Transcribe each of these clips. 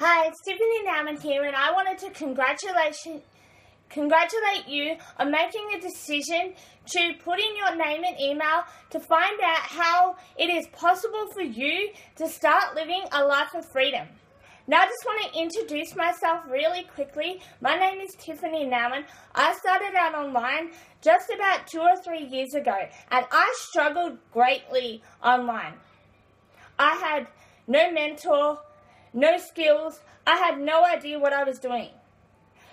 Hi, it's Tiffany Naumann here, and I wanted to congratulate congratulate you on making the decision to put in your name and email to find out how it is possible for you to start living a life of freedom. Now, I just want to introduce myself really quickly. My name is Tiffany Naumann. I started out online just about two or three years ago, and I struggled greatly online. I had no mentor, no skills. I had no idea what I was doing.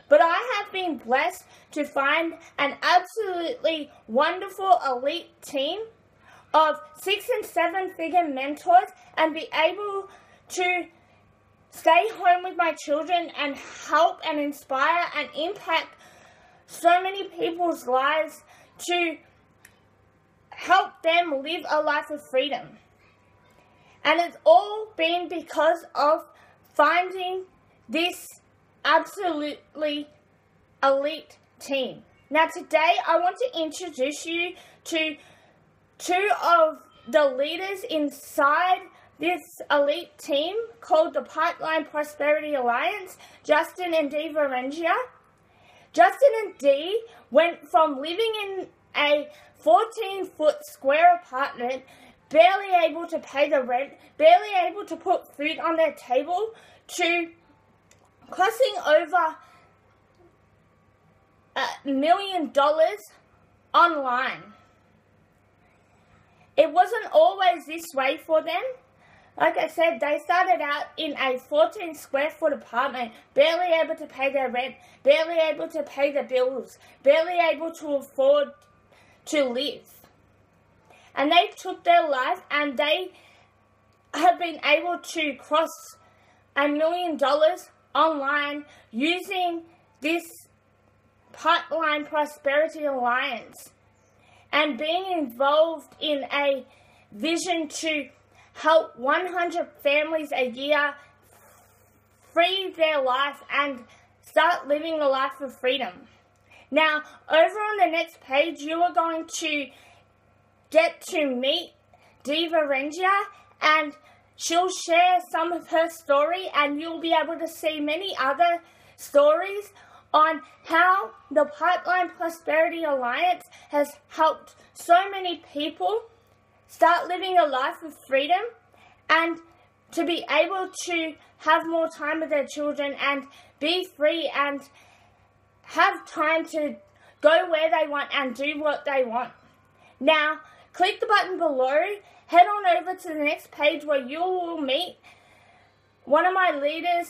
But I have been blessed to find an absolutely wonderful elite team of six and seven figure mentors and be able to stay home with my children and help and inspire and impact so many people's lives to help them live a life of freedom. And it's all been because of finding this absolutely elite team. Now, today I want to introduce you to two of the leaders inside this elite team called the Pipeline Prosperity Alliance, Justin and Dee Varengia. Justin and Dee went from living in a 14 foot square apartment, barely able to pay the rent, barely able to put food on their table, to crossing over a million dollars online. It wasn't always this way for them. Like I said, they started out in a 14 square foot apartment, barely able to pay their rent, barely able to pay the bills, barely able to afford to live. And they took their life and they have been able to cross a million dollars online using this Pipeline Prosperity Alliance and being involved in a vision to help 100 families a year free their life and start living a life of freedom. Now, over on the next page, you are going to get to meet Diva Varengia and she'll share some of her story and you'll be able to see many other stories on how the Pipeline Prosperity Alliance has helped so many people start living a life of freedom and to be able to have more time with their children and be free and have time to go where they want and do what they want. Now, click the button below, head on over to the next page where you will meet one of my leaders,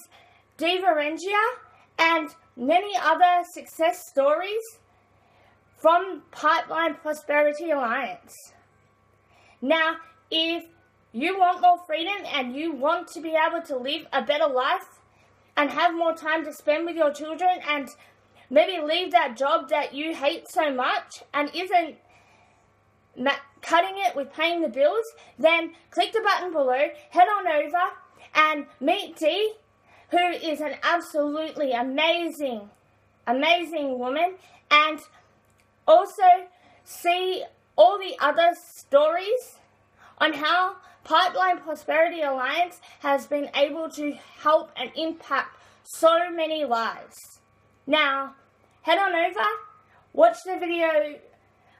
Diva Varengia, and many other success stories from Pipeline Prosperity Alliance. Now, if you want more freedom and you want to be able to live a better life and have more time to spend with your children and maybe leave that job that you hate so much and isn't cutting it with paying the bills, then click the button below, head on over and meet Dee who is an absolutely amazing, amazing woman, and also see all the other stories on how Pipeline Prosperity Alliance has been able to help and impact so many lives. Now, head on over, watch the video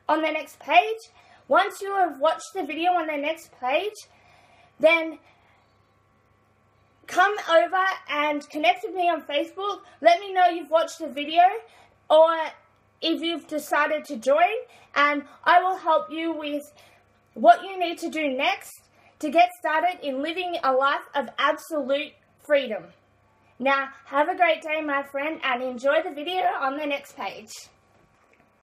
on the next page. Once you have watched the video on the next page, then come over and connect with me on Facebook. Let me know you've watched the video or if you've decided to join and I will help you with what you need to do next to get started in living a life of absolute freedom. Now, have a great day, my friend, and enjoy the video on the next page.